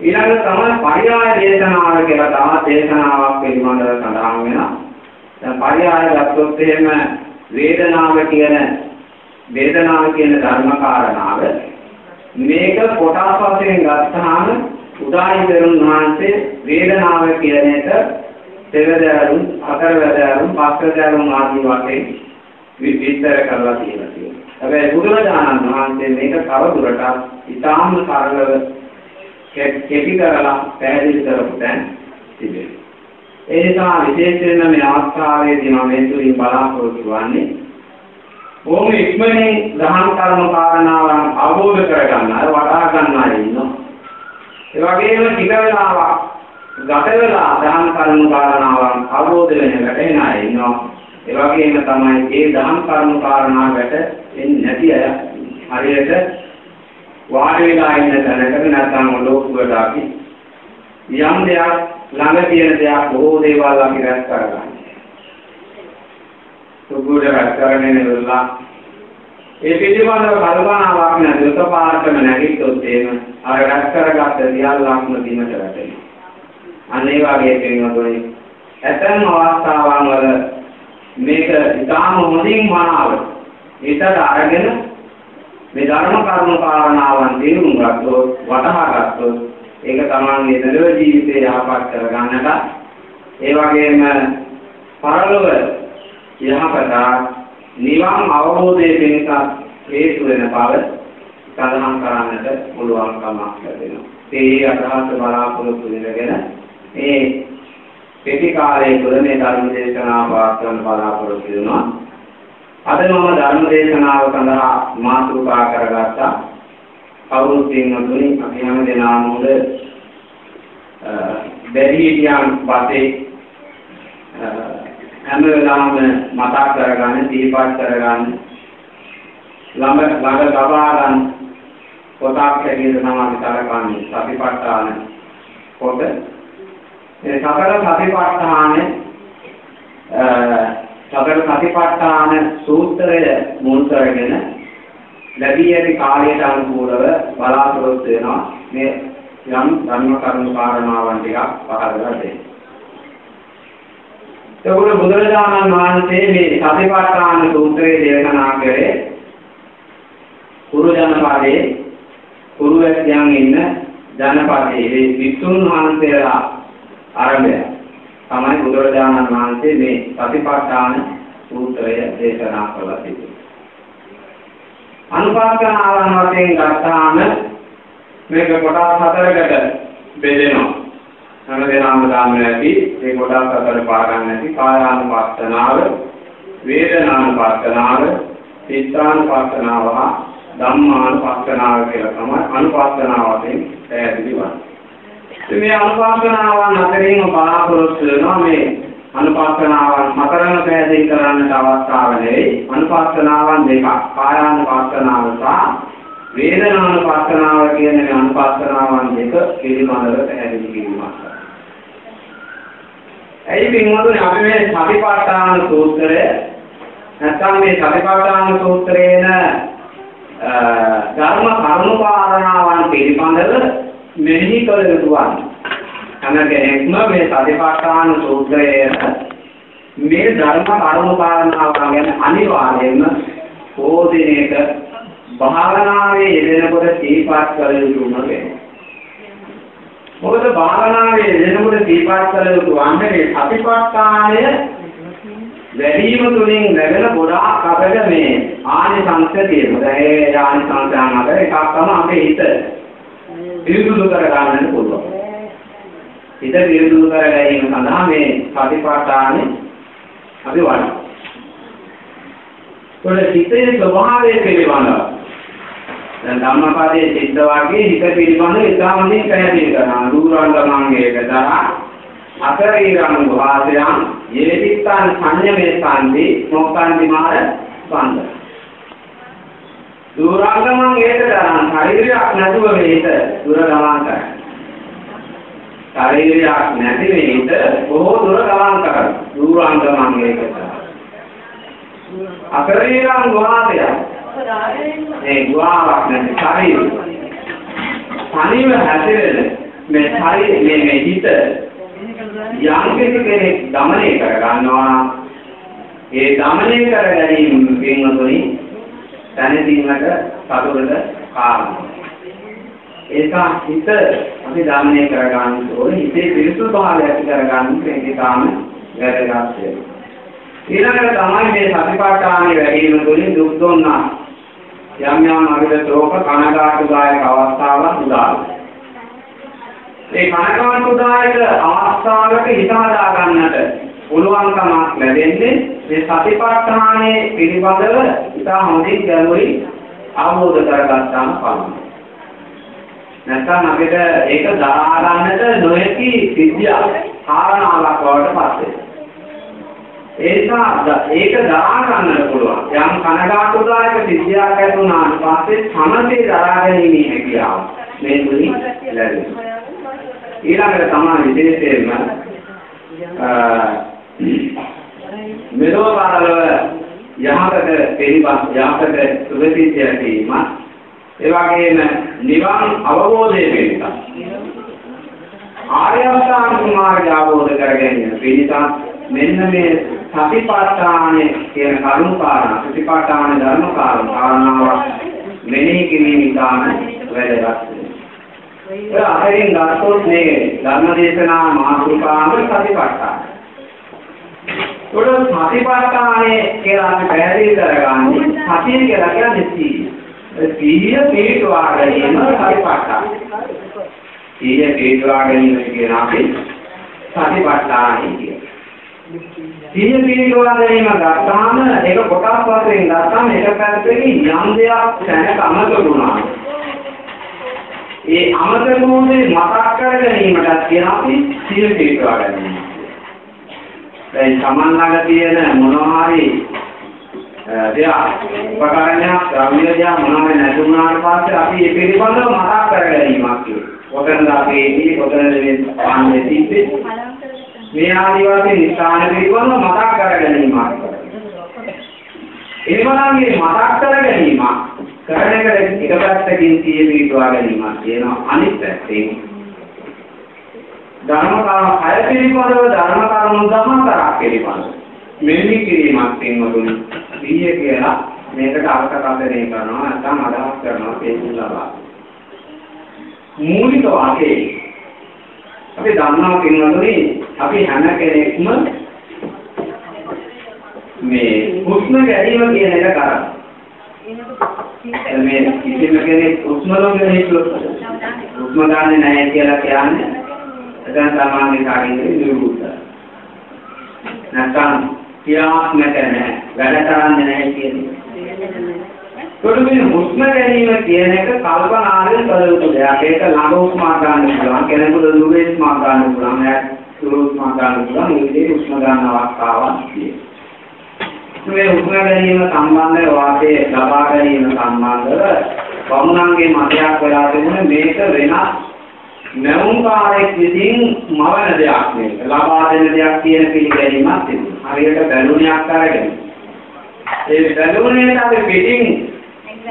ඊළඟ තමයි පරියාය දේශනාව කියලා තවත් දේශනාවක් පිළිබඳව සඳහන් වෙනවා. දැන් පරියාය ගත්තොත් එහෙම වේදනාව කියන වේදනාව කියන ධර්ම කාරණාව මේක කොටස් වශයෙන් ගත්තාම උදායි දරුන් වහන්සේ වේදනාව කියන එක දෙවදරුන් හතරවදරුන් පස්වදරුන් ආදී වශයෙන් විස්තර කරලා තියෙනවා. හැබැයි බුදුරජාණන් වහන්සේ මේක තවදුරටත් ඉතාම සරලව කෙටි කරලා පැහැදිලි කරපු තැන් තිබෙනවා. ඒ නිසා විශේෂයෙන්ම මේ අවස්ථාවේදී මම මේ තුලින් බලාපොරොත්තු වෙන්නේ බොහොම ඉක්මනින් දහම් කර්ම කාරණාවන් අවබෝධ කරගන්න අර වටහා ගන්න අය ඉන්නවා. ඒ වගේම ටික වෙලාවක් ගත වෙලා දහම් කර්ම කාරණාවන් අවබෝධ වෙන වැටෙන අය ඉන්නවා. ඒ වගේම තමයි ඒ දහම් කරුණු කාරණා වැට එන්නේ නැති අය හරියට වාඩි වෙලා ඉන්න තැනකට නැත්නම් ලෝකුවට අපි යම් දෙයක් ළඟ තියෙන දෙයක් බොහෝ දේවල් අපි රැස් කරගන්න. සුගුඩ රැස් කරගෙන ඉවරලා ඒ පිළිබඳව කල්පනාවක් නැති උතපාරකම නැගිට්ටොත් එහෙම අර රැස් කරගත්ත සියල්ලක්ම බිමට වැටෙනවා. අන්න ඒ වගේ කෙනෙකුට ඇතැම් අවස්ථාවන් වල මේක ඉතාම හොඳින් මනාව හිතට අරගෙන මේ ධර්ම කරුණු කාරණාවන් තේරුම් ගත්තොත් වටහා ගත්තොත් ඒක තමන්ගේ දලව ජීවිතේ යහපත් කරගන්නට ඒ වගේම පරලොව යහපත නිවන් අවබෝධයේ පිණිස හේතු වෙන බව සඳහන් කරන්නට පුළුවන්කමක් ලැබෙනවා. ඒ අදහස බලාපොරොත්තු වෙනගෙන මේ කෙටි කාලයේ තුළ මේ ධර්ම දේශනාව පවත්වන්න බලාපොරොත්තු වෙනවා. අද මම ධර්ම දේශනාව සඳහා මාතෘකා කරගත්තා. කවුරුත් ඉන්නතුනි අපි හැම දෙනාම උඩ බැරිහිටියන් පස්සේ හැම වෙලාවෙම මතක් කරගන්න, දීපත් කරගන්න, ළඟ ළඟ ලබා ගන්න පොතක් හැටියට තමයි කරකන්නේ සතිපට්ඨාන පොත ඒ සතර සතිපට්ඨාන සතර සතිපට්ඨාන සූත්‍රය මුල් කරගෙන ලැබී ඇති කාලයට අනුකූලව බලාපොරොත්තු වෙනවා මේ යම් ධර්ම කරුණු කාරණාවන් ටිකක් පහදලා දෙන්න. ඒකෝර බුදුරජාණන් වහන්සේ මේ සතිපට්ඨාන සූත්‍රයේ දේශනා කරේ කුරු ජනපදයේ කුරු වැසියන් ඉන්න ජනපදයේ මේ විසුණු වහන්සේලා ආරම්භය තමයි බුදුරජාණන් වහන්සේ මේ සතිපට්ඨාන සූත්‍රය දේශනා කළා තිබෙනවා. අනුපාතනාවන් වශයෙන් ගත්තාම මේක කොටස් හතරකට බෙදෙනවා. හැම දෙනාම දන්නේ නැති මේ කොටස් හතර පාඩම් නැති කායානුපස්සනාව, වේදනානුපස්සනාව, චිත්තානුපස්සනාව හා ධම්මානුපස්සනාව කියලා තමයි අනුපස්සනාව වශයෙන් පැහැදිලි වන්නේ. මේ අනුපස්සනාවන් අතරින්ම බලාපොරොත්තු වෙනවා මේ අනුපස්සනාවන් හතරම පැහැදිලි කරන්නට අවස්ථාව නෙවෙයි. අනුපස්සනාවන් දෙකක්. කායානුපස්සනාව සහ වේදනානුපස්සනාව කියන මේ අනුපස්සනාවන් දෙක පිළිබඳව පැහැදිලි කිරීමක්. ඇයි පින්වතුනි අපි මේ සතිපට්ඨාන සූත්‍රය නැත්නම් මේ සතිපට්ඨාන සූත්‍රේන ධර්ම කරුණාකාරණාවන් පිළිබඳව මෙහි කළ යුතු වන්නේ. හැම කෙනෙක්ම මේ සතිපට්ඨාන සූත්‍රයේ මේ ධර්ම කරුණාකාරණාවන් ගැන අනිවාර්යයෙන්ම ඕදිනේක භාවනාවේ යෙදෙනකොට සිහිපත් කළ යුතුම වෙනවා. මොකද භාවනාවේ යෙදෙනකොට සිහිපත් කළ යුතු වන්නේ මේ සතිපට්ඨානය වැඩිම තුලින් ලැබෙන ගොඩාක් අපිට මේ ආනිසංස තියෙනවා. ඒ ආනිසංසයන් අතර එකක් තමයි අපේ හිත පිරිසුදු කර ගන්නට පුළුවන්. හිත පිරිසුදු කර ගැනීම සඳහා මේ සතිපට්ඨානෙ අපි වඩනවා. ඒකට හිතේ ස්වභාවය පිළිබඳව දැන් ධම්මපදයේ සිද්ධ වාක්‍යයේ හිත පිළිබඳ ඉතාමදී පැහැදිලි කරනවා. රූරංගමංගේක දරා අකරීරං වාසයන් යෙලිත්තන් සංයමේ සාන්ති මොක්කාන්ති මාර දුර ගමන් ඒකට නම් ශරීරයක් නැතුව මේක දුර ගමන් කරනවා. ශරීරයක් නැති මේක බොහෝ දුර ගමන් කරනවා. දුරාන් ගමන් ඒකට. අකරීරං ගුණාතය. මේ ගුණාවක් නැති ශරීරය. තනිව හැදෙන්න මේ ශරීර මේ මේ හිත යම් කෙනෙක් දමනය කර ගන්නවා ඒ දමනය කර ගැනීම වෙනතොනි දැනීමට සතුටට කාරණා. ඒක හිත අපි ධානය කරගන්න ඕනේ. හිතේ පිරිසුදු භාවය ඇති කරගන්න මේකේ තාම වැදගත් වෙනවා. ඊළඟට තමයි මේ සතිපට්ඨානයේ වැඩිම තුලින් දුක් දුන්නා. යම් යම් අවිද ශෝක කනගාටුදායක අවස්ථාවන් උදාහරණ. මේ කනගාටුදායක අවස්ථාවකට හිත හදා ගන්නට පුළුවන්කමක් ලැබෙන්නේ මේ සතිපට්ඨානයේ පිළිබඳව ඉතා හොඳින් ගැඹුරින් අවබෝධ කරගත්තාම පමණයි. නැත්නම් අපිට ඒක දරා ගන්නට නොහැකි විද්‍යාව කාරණාවක් බවට පත් වෙනවා. ඒ නිසා ඒක දරා ගන්නට පුළුවන්. යම් කනගාටුදායක සිද්ධියක් ඇති වුණාට පස්සේ සමතේ දරා ගැනීමේ හැකියාව මේ තුලින් ලැබෙනවා. ඊළඟට තමයි විශේෂයෙන්ම මෙලොව පාරලව යහකට පිළිබඳ යහකට සුභසිද්ධිය ඇතිවීම ඒ වගේම නිවන් අවබෝධය පිණිස ආර්ය අෂ්ටාංග මාර්ගය අවබෝධ කර ගැනීම පිණිස මෙන්න මේ සතිපට්ඨාන කියන කරුණු කාරණා සතිපට්ඨාන ධර්ම කාරණාවක් මෙනෙහි කිරීම ඉතාම වැදගත් ඒ අතරින් ගත්තොත් මේ ධර්මදේශනා මාතෘකාව සතිපට්ඨාන. උඩ සතිපට්ඨානේ කියලා අපි පැහැදිලි කරගන්නේ සතිය කියලා කියන්නේ සීය. සීය පිටවා ගැනීම සතිපට්ඨාන. සීය පිටවා ගැනීම කියන අපි සතිපට්ඨානයි කියන්නේ. සිහිය පිළිගවා ගැනීම ගත්තාම ඒක කොටස් වශයෙන් ගත්තාම එක පැත්තකින් යම් දෙයක් දැනට අමතකුණා. ඒ අමතකුනේ මතක් කර ගැනීමට කියන අපි සිහිය පිළිගවා ගැනීම. දැන් සමන් ළඟ තියෙන මොනවා හරි දෙයක් උපකරණයක් ද්‍රව්‍යයක් මොනවා හරි නැතුණාට පස්සේ අපි ඒ පිළිබඳව මතක් කර ගැනීමක් කියනවා. කොතනද අපි ඉන්නේ කොතනද මේ පාන්නේ තිබ්බේ මේ ආදි වශයෙන් ස්ථාන පිළිබඳව මතක් කර ගැනීමක්. එහෙමනම් මේ මතක් කර ගැනීම කරන එකට එක පැත්තකින් සිය පිටවා ගැනීමක් කියනවා අනිත් පැත්තෙන් ධර්ම කාම හය පිළිබඳව ධර්ම කරුණු දහතරක් පිළිබඳව මෙන්න කිරීමක් පින්වතුනි සිහිය කියලා මේකට අර්ථකථනය කරනවා නැත්නම් අදහස් කරනවා තේරුම් ලබා. මූලික වාක්‍යය අපි දන්නවා පින්වතුනි අපි හැම කෙනෙක්ම මේ හුස්ම ගැනීම කියන එක කරා. මේ කිසිම කෙනෙක් හුස්ම ලෝකෙ හිතුවොත් හුස්ම ගන්න නැහැ කියලා කියන්නේ එතන සමාධි කාර්යයේ නිරුද්ධ. නැත්නම් ක්‍රියාත්මක නැහැ වැඩ කරන්නේ නැහැ කියන්නේ. ඒකට මේ හුස්ම ගැනීම කියන එක කල්පනාවෙන් කළ යුතු දෙයක්. ඒක ළඟ හුස්ම ගන්න පුළුවන් කෙනෙකුට දුරේ හුස්ම ගන්න පුළුවන්. එයාට දුර හුස්ම ගන්න පුළුවන්. මේ විදිහේ හුස්ම ගන්න අවස්ථාවක් තියෙනවා. මේ හුස්ම ගැනීම සම්බන්ධව වාසයේ ලබා ගැනීම සම්බන්ධව වමුණන්ගේ මතයක් වෙලා තිබුණේ මේක වෙනස් නැවුම්කාරයෙක් විසින් මවන දෙයක් මේක. ලබා දෙන දෙයක් කියන පිළිගැනීමක් තිබුණා. හරියට බැලුණයක් අරගෙන. ඒ බැලුණේට අපි පිටින්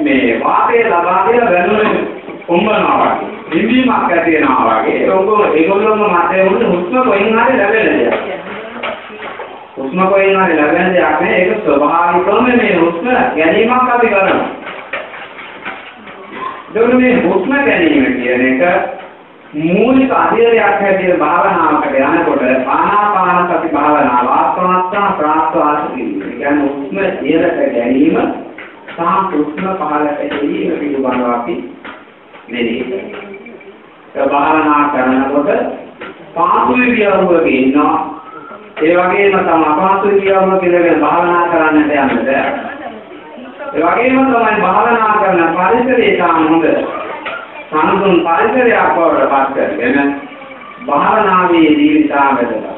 මේ වාතය ලබා දෙන බැලුණේ කොම්බනවා වගේ. නිදීමක් ඇති වෙනවා වගේ. ඒක ඒගොල්ලෝම මතය වුණ හුස්ම කොයින් හරි ලැබෙන දෙයක්. හුස්ම කොයින් හරි ලැබෙන දෙයක් නේ. ඒක ස්වභාවිකවම මේ හුස්ම ගැනීමක් අපි කරනවා. එතකොට මේ හුස්ම ගැනීම කියන එක මූලික අධ්‍යයනයක් හැටියට භාවනාවකට යනකොට ආනාපාන සති භාවනාව ආස්වාස්සා ප්‍රාස්වාස කියන්නේ. ඒ කියන්නේ උස්ම ඉහළට ගැනීම සහ උස්ම පහළට එළීම පිළිබඳව අපි මෙනෙහි කරනවා. ඒ භාවනා කරනකොට පාසු විදියවක ඉන්නවා. ඒ වගේම තම අපහසු විදියවක කියලා භාවනා කරන්නට යනකොට ඒ වගේම තමයි භාවනා කරන පරිසරය තාම හොඳ සම්පූර්ණ පරිසරයක් බවට පත් කරගෙන භාවනාවේ ජීවිතා වැඩලා.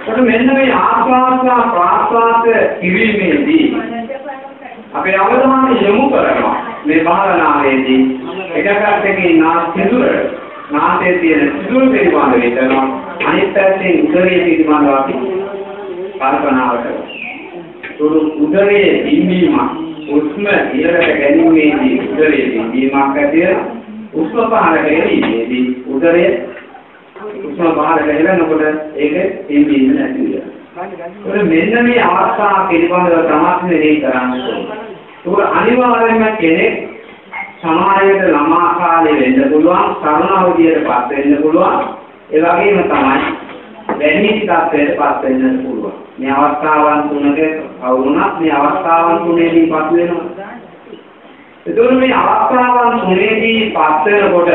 ඒකට මෙන්න මේ ආස්වාද ප්‍රාස්වාද කිරීමේදී අපේ අවධානය යොමු කරනවා මේ භාවනාවේදී එක පැත්තකින් නාස් සිදුර නාසයේ තියෙන සිදුර පිළිබඳව හිතනවා අනිත් පැත්තෙන් උදරයේ පිළිබඳව අපි කල්පනාව කරනවා. උදරයේ බිම්බීම උස්ම ඉහළට ගැනීමේදී උදරයේ බිම්බීමක් ඇති වෙනවා උෂ්ම පහරක එළීමේදී උදරය උෂ්ම පහරක එළනකොට ඒක එන්නේ නැති වෙනවා. මෙන්න මේ අවස්ථාව පිළිබඳව තමයි මේ කරන්නේ. ඒක අනිවාර්යයෙන්ම කෙනෙක් සමාජයට ළමා කාලේ වෙන්න පුළුවන්, තරුණ අවධියට පත් වෙන්න පුළුවන්. ඒ වගේම තමයි වැඩිහිටි තත්ත්වයට පත් වෙන්න පුළුවන්. මේ අවස්ථාවන් තුනක කවුරුණත් මේ අවස්ථාවන් තුනේදී පත් වෙනවා. එතකොට මේ අවස්ථාවන් තුනේදී පත් වෙනකොට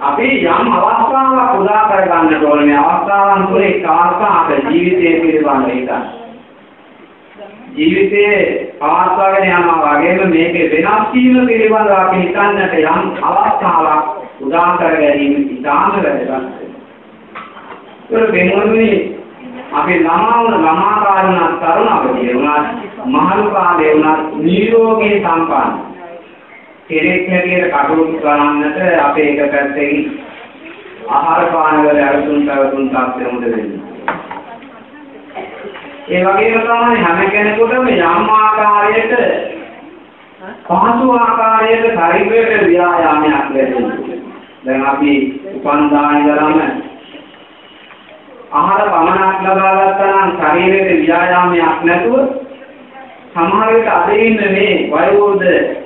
අපි යම් අවස්ථාවක් උදා කර ගන්නට ඕනේ මේ අවස්ථාවන් තුනේ එක් අවස්ථාවක ජීවිතයේ පිළිබඳ හිතන්න. ජීවිතයේ පවත්වාගෙන යනවා වගේම මේකේ වෙනස් වීම පිළිබඳව අපි හිතන්නට යම් අවස්ථාවක් උදා කර ගැනීම ඉතාම වැදගත්. ඒක වෙනුවනේ අපි ළමා වුණ ළමා කාලේ උනත් තරුණ අවදියේ උනත් මහලු කාලේ උනත් නිරෝගී සම්පන්න කෙනෙක් හැටියට කටයුතු කරන්නට අපේ එක පැත්තකින් ආහාර පාන වල අරතුන් පැවතුම් තාක්ෂණ මුද වෙන්නේ. ඒ වගේම තමයි හැම කෙනෙකුටම යම් ආකාරයක පහසු ආකාරයක ශරීරයට ව්‍යායාමයක් ලැබෙනවා. දැන් අපි උපන්දාන ඉඳලාම ආහාර පමණක් ලබා ගත්තා නම් ශරීරයේ ව්‍යායාමයක් නැතුව සමහර විට අද ඉන්න මේ වයෝවෘද්ධ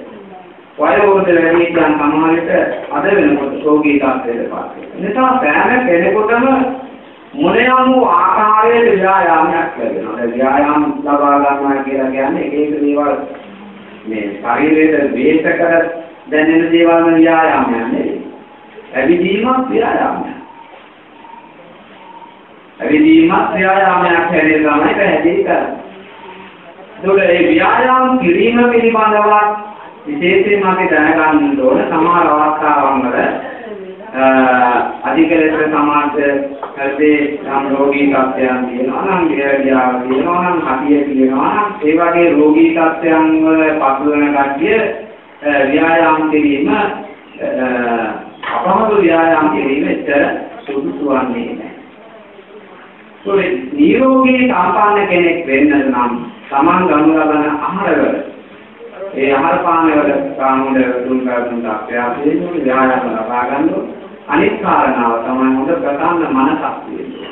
වයෝවෘද්ධ වැඩිහිටියන් සමහර විට අද වෙනකොට රෝගී තත්ත්වයට පත් වෙනවා. නිසා සෑම කෙනෙකුටම මොනියම් වූ ආකාරයේ ව්‍යායාමයක් ලැබෙනවා. ඒ ව්‍යායාම ලබා ගන්නවා කියලා කියන්නේ එක එක දේවල් මේ ශරීරයේ වේශ කර දැනෙන දේවල් වල ව්‍යායාමයක් නෙවෙයි. ඇවිදීමක් ව්‍යායාමයක්. ඇවිදීමක් ව්‍යායාමයක් හැදෙන්න තමයි පැහැදිලි කරන්නේ. ඒතකොට මේ ව්‍යායාම කිරීම පිළිබඳව විශේෂයෙන්ම අපි දැනගන්න ඕන සමහර අවස්ථාවන් වල අධික ලෙස සමාජ හෘදේ නම් රෝගී තත්ත්වයන් තියෙනවා නම් විරදියාව තියෙනවා නම් හතිය තියෙනවා නම් ඒ වගේ රෝගී තත්ත්වයන් වල පසු වෙන කට්ටිය ව්‍යායාම කිරීම අපහසු ව්‍යායාම කිරීම ඇත්තට සුදුසු වන්නේ නැහැ. ඒ නිරෝගී සම්පන්න කෙනෙක් වෙන්න නම් Taman ගනු ලබන ආහාරවල ඒ ආහාර පාන වල කාමෝද දුන් කරන තාක්ෂයාපේ ව්‍යායාම ලබා ගන්න අනිත් කාරණාව තමයි හොඳ ප්‍රධාන මනසක් තියෙන්නේ.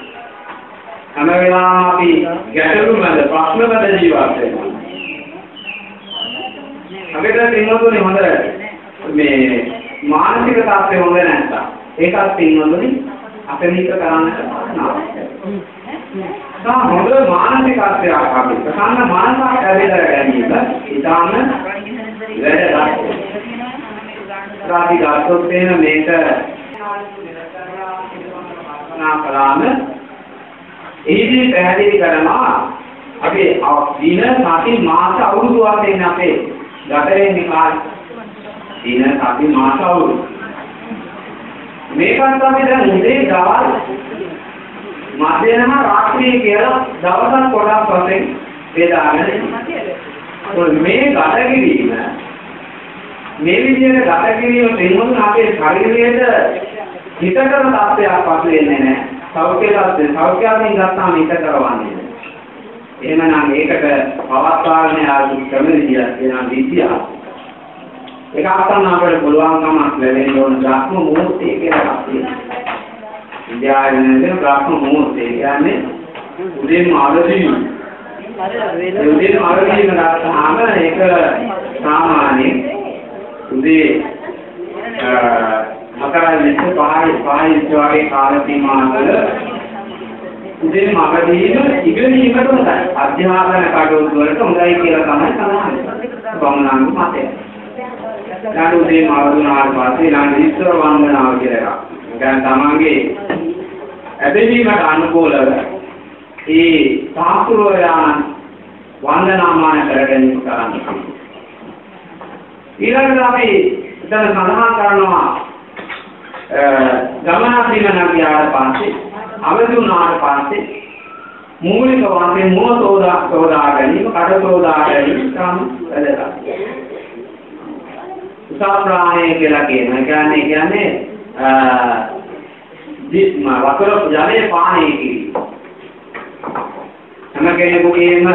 හැම වෙලාවෙම අපි ගැටලු මැද ප්‍රශ්න මැද ජීවත් වෙනවා. අපිට පින්වතුනි හොඳ මේ මානසික තාප්පේ හොඳ නැත්තම් ඒකත් පින්වතුනි අපිට කරන්නට නෑ. තා හොඳ මානසිකත්වයක් අපි ප්‍රසන්න මානසික ඇවිදලා ගැනීම ඉතාම වැඩක්. රාති ගත්තොත් එන මේක නාකරාම එහිදී පැහැදිලි කරනවා අපි දින සති මාස අවුරුදු වශයෙන් අපේ ගත වෙන්නේ කාලේ. දින සති මාස අවුරුදු. මේකත් අපි දැන් උදේ දවල් මධ්‍යම රාත්‍රියේ කියලා දවසක් කොටස් වශයෙන් බෙදාගෙන මේ ගත කිරීම මේ විදිහට ගත කිරීම දෙන්නොත් අපේ ශරීරයට හිතකර තත්ත්වයක් පසු වෙන්නේ නැහැ. සෞඛ්‍ය තත්ත්වය සෞඛ්‍යයෙන් ගත්තාම හිත කරවන්නේ. එහෙමනම් ඒකට පවත්වාගෙන ආපු ක්‍රම විදියක් වෙනා විද්‍යාව. ඒක අත්තන්න අපිට පුළුවන්කමක් ලැබෙන්න ඕන ධර්ම මොහොතේ කියලා තියෙනවා. විද්‍යාවෙන් ධර්ම මොහොතේ කියන්නේ උදේම අවදි උදේම අවදි ගත්තාම ඒක සාමාන්‍ය උදේ මකරන්නේ පහයි පහයි වගේ කාල සීමාවල උදේ මගදීම ඉගෙනීමට හොඳයි. අධ්‍යාපන කටයුතු වලට හොඳයි කියලා තමයි සඳහන් කරන්නේ. මතය. ඊට උදේ මගදුනාට පස්සේ ඊළඟ ඉස්සර වන්දනාව කියලා එකක්. දැන් තමන්ගේ ඇදහිීමට අනුකූලව ඒ සාස්ත්‍රෝයයන් වන්දනාමාන කරගෙන කරන්නේ. ඊළඟට අපි එතන සඳහන් කරනවා ගමනාසීමන ගියාට පස්සේ අවදි වුණාට පස්සේ මූලික වශයෙන් මොන සෝදා සෝදා ගැනීම කට සෝදා ගැනීම තම වැදගත්. උසාප්‍රාණය කියලා කියන කියන්නේ කියන්නේ දිස්ම වතුර ජලයේ පානය කිරීම. හැම කෙනෙකුගේම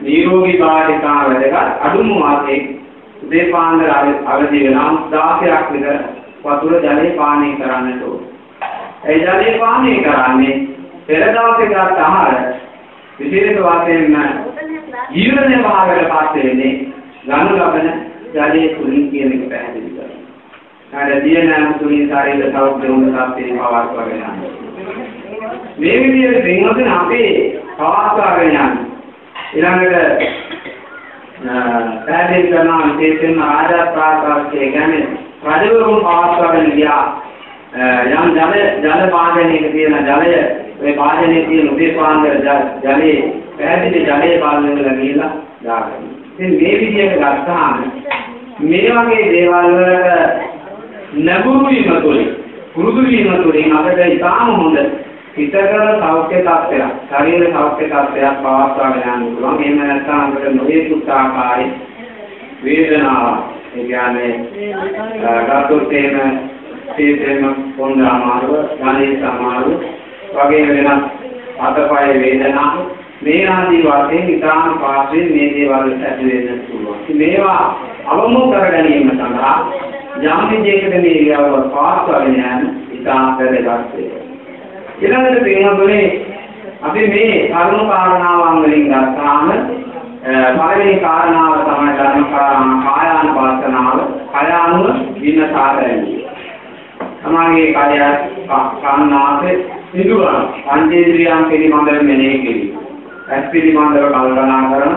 නිරෝගී භාවිතා වැදගත් අඩුම වාසේ උදේ පාන්දර අවදි වෙනා 16ක් විතර වතුර ජලය පානය කරන්නට ඕන. ඒ ජලය පානය කරන්නේ පෙර දවසේ ගත් ආහාර විශේෂ වශයෙන්ම ජීවන භාගයට පත් වෙන්නේ ගනු ලබන ජලයේ තුලින් කියන එක පැහැදිලි කරනවා. කාඩ දියනම තුලින් ශරීර සෞඛ්‍ය උන්න සාපේක්ෂව පවත්වාගෙන යනවා. මේ විදිහට දෙන්නොත් අපේ පවත්වාගෙන යනවා. ඊළඟට පැහැදිලි කරනවා විශේෂයෙන්ම ආජාත්‍රාසාස්ත්‍රය කියන්නේ රජවරුන් පවත්වාගෙන ගියා යම් ජල ජල පාදනයක තියෙන ජලය ඒ පාදනයේ තියෙන උදේපාන්දර ජලයේ පැහැදිලි ජලයේ පාදනයල ගිහිල්ලා දාගන්න. ඉතින් මේ විදිහට ගත්තාම මේ වගේ දේවල් වලට නැඹුරු වීම තුළින් පුරුදු වීම තුළින් අපිට ඉතාම හොඳ හිතකර සෞඛ්‍ය තත්ත්වයක් ශරීර සෞඛ්‍ය තත්ත්වයක් පවත්වාගෙන යන්න පුළුවන්. එහෙම නැත්නම් අපිට නොයෙකුත් ආකාරයේ වේදනාවක් ඒ කියන්නේ ගත්තොත් එහෙම තේසෙම පොන්න අමාරුව, ධනේ සමාරුව වගේ වෙනස් අතපය වේදනා මේ ආදී වශයෙන් ඉතාම පාස්වෙන් මේ දේවල් ඇති වෙන්න පුළුවන්. මේවා අවමු කර ගැනීම සඳහා යම් විදිහකට මේ ක්‍රියාව පාස්වගෙන යන ඉතාම වැදගත් වෙනවා. ඊළඟට තේරුම්ගන්නේ අපි මේ කරුණු කාරණාවන් වලින් ගත්තාම පළවෙනි කාරණාව තමයි ධර්ම කායානුපස්සනාව. කය අනුව වින සාධරණිය. සමාගයේ කය කන්නාසේ සිදුවන පංචේන්ද්‍රියන් පිළිබඳව මෙනෙහි කිරීම. ඇස් පිළිබඳව කල්පනා කරන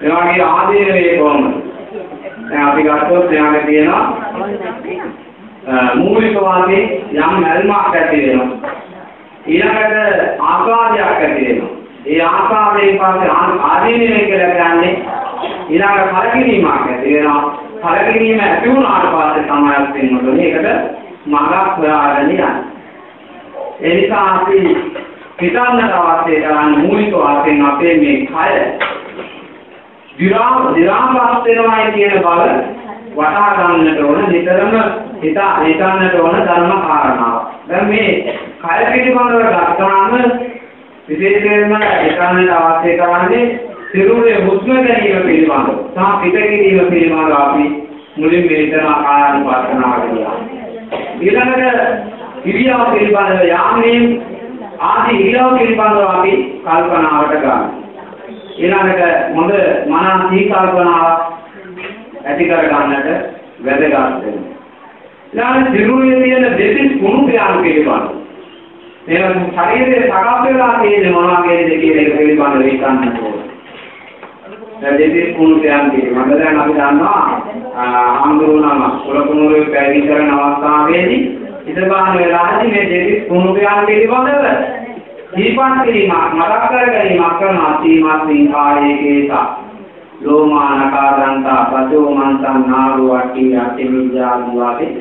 ඒ වගේ ආදීනවේ කොහොමද? දැන් අපි ගත්තොත් එයාගේ තියෙනවා මූලික වාදී යම් මල්මක් ඇති වෙනවා. ඊළඟට ආස්වාදයක් ඇති වෙනවා. ඒ ආස්වාදයෙන් පස්සේ ආදීනවේ කියලා කියන්නේ ඊළඟ කලකිරීමක් ඇති වෙනවා. කලකිරීම ඇති වුණාට පස්සේ තමයි වෙන්නේ ඒකට මඟක් හොයාගෙන යන්නේ. ඒ නිසා අපි හිතන්නට අවශ්‍ය කරන්නේ මූලික වශයෙන් අපේ මේ කය විරාම විරාමවත් වෙනවායි කියන බව වටහා ගන්නට ඕන නිතරම හිතා හිතන්නට ඕන ධර්ම කාරණාව. දැන් මේ කය පිළිබඳව ගත්තාම විශේෂයෙන්ම හිතන්නට අවශ්‍ය කරන්නේ සිරුරේ හුස්ම ගැනීම පිළිබඳව සහ පිට කිරීම පිළිබඳව අපි මුලින් මේ හිතන ආකාරය පස්සනාව ඊළඟට ඉරියව් පිළිබඳව යාමනේ ආදී ඉරියව් පිළිබඳව අපි කල්පනාවට ගන්න. ඊළඟට මොඳ මනස සී කල්පනාව ඇති කර ගන්නට වැදගත් වෙනවා. ඊළඟ සිරුරේ තියෙන දෙතිස් කුණුපයන් පිළිබඳ. මේවා ශරීරයේ සකස් වෙලා තියෙන මොනවාගේද කියලා ඒක පිළිබඳව හිතන්න ඕනේ. දැන් දෙතිස් කුණුපයන් පිළිබඳ දැන් අපි දන්නවා අම්දුරුනම කුලකුණුරේ පැවිදි කරන අවස්ථාවේදී ඉදපාන වෙලාදී මේ දෙතිස් කුණුපයන් පිළිබඳව දීපන් කිරීමක් මතක් කර ගැනීමක් කරන අසීමත් සිංහායේ කේසා ලෝමානකාදන්තා පචෝමන්තං නාරෝ අට්ටි අට්ටිමිජ්ජා දිවාසේ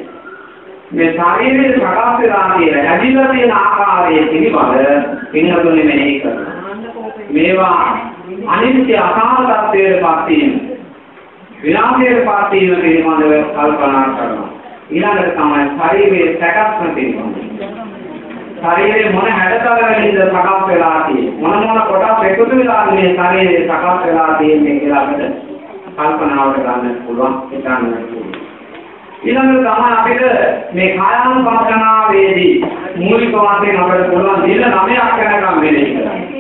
මේ ශරීරයේ සකස් වෙලා තියෙන හැදිලා තියෙන ආකාරය පිළිබඳ පින්නතුනේ මෙනෙහි කරනවා මේවා අනිත්‍ය අකාල තත්ත්වයට පත් වීම විනාශයට පත් වීම පිළිබඳව කල්පනා කරනවා. ඊළඟට තමයි ශරීරයේ සැකස්ම පිළිබඳව. ශරීරයේ මොන හැඩතලවලින්ද සකස් වෙලා තියෙන්නේ මොන මොන කොටස් එකතු වෙලා මේ ශරීරයේ සකස් වෙලා තියෙන්නේ කියලා අපිට කල්පනාවට ගන්න පුළුවන් හිතන්න පුළුවන් ඊළඟට තමයි අපිට මේ කායානුපස්සනාවේදී මූලික වශයෙන් අපිට පුළුවන් දින 9ක් යනකම් මෙලෙස කරන්න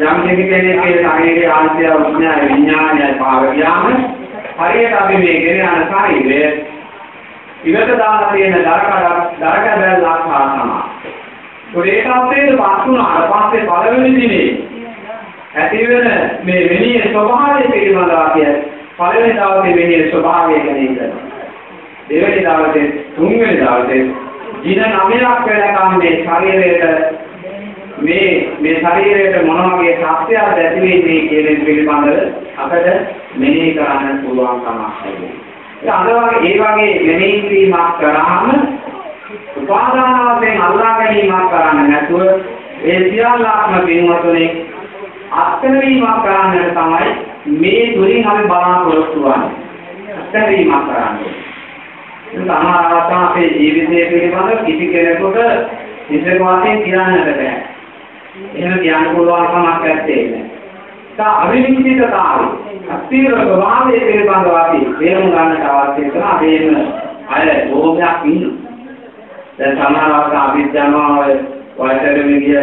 යම් කෙනෙකුගේ ශරීරයේ ආශ්‍රය විඥාන විඥානය පාව ගියාම හරියට අපි මේ ගෙන යන ශරීරයේ ඉවත දාලා තියෙන දරකඩ දරකඩ ලක්හා තමයි. ඒකත් පස් වුණාට පස්සේ පළවෙනි දිනේ ඇති වෙන මේ වෙණියේ ස්වභාවය පිළිබඳව අපි පළවෙනි දවසේ වෙණියේ ස්වභාවය ගැන හිතනවා. දෙවෙනි දවසේ තුන්වෙනි දවසේ දින 9ක් වෙනකම් මේ ශරීරයට මේ මේ ශරීරයට මොන වගේ ශක්තියක්ද ඇති වෙන්නේ කියන පිළිබඳව අපිට මෙනෙහි කරන්න පුළුවන් කමක් ලැබෙනවා. අර වගේ ඒ වගේ මෙනෙහි කිරීමක් කරාම උපාදාන වශයෙන් අල්ලා ගැනීමක් කරන්නේ නැතුව ඒ සියල්ලක්ම පින්වතුනේ අත්හැරීමක් කරන්නට තමයි මේ තුලින් අපි බලාපොරොත්තු වෙන්නේ. අත්හැරීමක් කරන්නේ. සමහර අවස්ථා අපේ ජීවිතය පිළිබඳ කිසි කෙනෙකුට විශේෂ වශයෙන් කියන්නට බෑ. එහෙම කියන්න පුළුවන් කමක් නැත්තේ. තා අවිනිශ්චිතතාවය අස්තිර ස්වභාවය පිළිබඳව අපි තේරුම් ගන්නට අවශ්‍ය කරන අපේම අය බොහෝමයක් ඉන්නවා. දැන් සමහර අවස්ථා අපි දන්නවා වයසට ගිය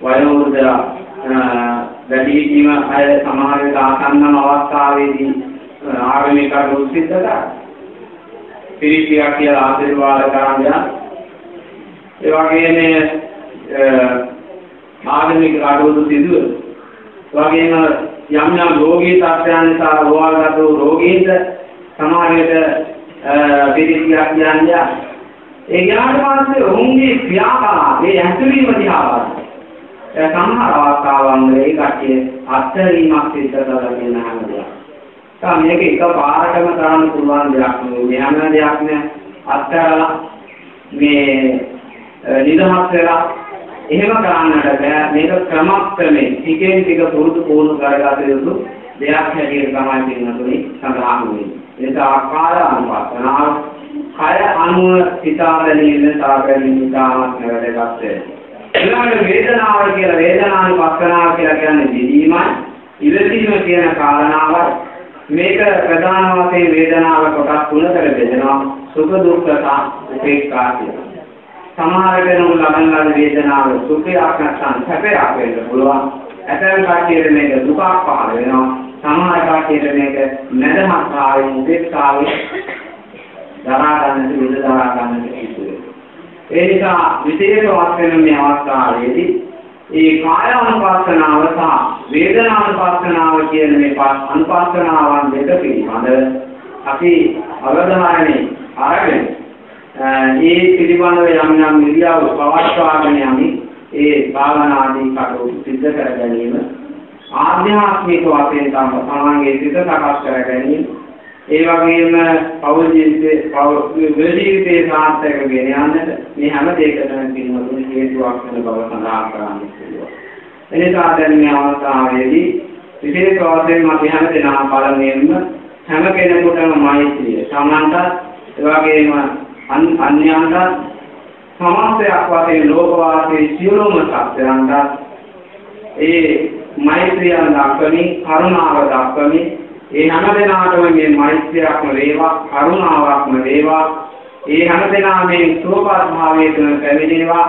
වයෝවෘද්ධ වැඩි වීම අය සමහර විට ආසන්නම අවස්ථාවේදී ආගමික කටයුතු සිද්ධ කරා. පිරිසියක් කියලා ආශිර්වාද කරන් යන ඒ වගේම ආගමික කටයුතු සිදුවේ. වගේම යම් යම් රෝගී තත්ත්වයන් නිසා රෝගාගත වූ රෝගීන්ට සමහර විට පිළිසියක් කියන්නේ ඒ ඥාන පස්සේ ඔවුන්ගේ ක්‍රියාකලාපේ ඇතුළීම දිහා බලන්න. සමහර අවස්ථාවන් වල ඒ කට්ටිය අත්හැරීමක් සිද්ධ කරගෙන යනවා. තා මේක එකපාරටම කරන්න පුළුවන් දෙයක් නෙවෙයි. හැම දෙයක්ම අත්හැරලා මේ නිදහස් වෙලා එහෙම කරන්නට බෑ මේක ක්‍රමක්‍රමයෙන් ටිකෙන් ටික පුරුදු පුහුණු කරගත යුතු දෙයක් හැටියට තමයි පින්නතුනි සඳහන් වෙන්නේ. ඒක ආකාර අනුපස්සනාව කය අනුව සිතාදැනීම සාකරීම ඉතාමත් වැදගත් වෙනවා. ඊළඟට වේදනාව කියලා වේදනානුපස්සනාව කියලා කියන්නේ දිදීමයි ඉවසීම කියන කාරණාවයි මේක ප්‍රධාන වශයෙන් වේදනාව කොටස් තුනකට බෙදෙනවා සුඛ දුක්ඛ උපේක්ඛා කියලා. සමහර වෙනකොට ලබන ලද වේදනාව සුඛයක් නැත්නම් සැපයක් වෙන්න පුළුවන්. ඇතැම් කටියට මේක දුකක් පහළ වෙනවා. සමහර කටියට මේක නැදහක් ආවේ උපේක්ෂාවේ දරා ගන්නට විද දරා ගන්නට සිදු වෙනවා. ඒ නිසා විශේෂ වශයෙන් මේ අවස්ථාවේදී ඒ කාය අනුපස්සනාව සහ වේදනා අනුපස්සනාව කියන මේ අනුපස්සනාවන් දෙක පිළිබඳ අපි අවධානය අරගෙන ඒ පිළිබඳව යම් යම් ඉරියව් පවත්වාගෙන යමි ඒ භාවනා ආදී කටයුතු සිද්ධ කර ගැනීම ආධ්‍යාත්මික වශයෙන් තම තමන්ගේ සිත සකස් කර ගැනීම ඒ වගේම පෞල් ජීවිතේ පෞල් ජීවිතේ සාර්ථක ගෙන යන්නට මේ හැම දෙයකටම පින්වතුනි හේතුවක් වෙන බව සඳහන් කරන්න පුළුවන්. එනිසා දැන් මේ අවස්ථාවේදී විශේෂ වශයෙන් අපි හැම දෙනාම පළමුවෙන්ම හැම කෙනෙකුටම මෛත්‍රිය සමන්තත් ඒ වගේම අන්‍යයන්ට සමාසයක් වශයෙන් ලෝක වාසී සියලුම සත්‍යයන්ට ඒ මෛත්‍රියන් දක්වමින් කරුණාව දක්වමින් ඒ හැම දිනාටම මේ මෛත්‍රියක්ම වේවා කරුණාවක්ම වේවා ඒ හැම දිනාමේ සුවපත් භාවයට පැමිණේවා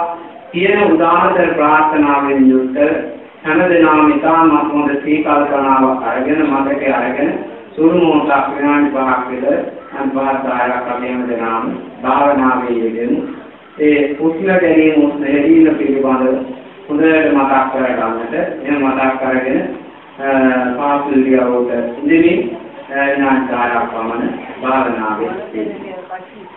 කියන උදානතර ප්‍රාර්ථනාවෙන් යුක්ත හැම දිනාම ඉතාමත් හොඳ සීකල්පනාවක් අරගෙන මතකයේ අරගෙන සුළු මොහොතක් විනාඩි 5ක් විතර අන් පහක් 10ක් අපේම දෙනාම භාවනාවේ යෙදෙමු. ඒ කුසල ගැනීම උත්සාහයෙන් පිළිබඳව හොඳට මතක් කරගන්නට එන මතක් කරගෙන පාසල් දියවට ඉඳිමින් විනාඩි 10ක් පමණ භාවනාවේ යෙදෙමු.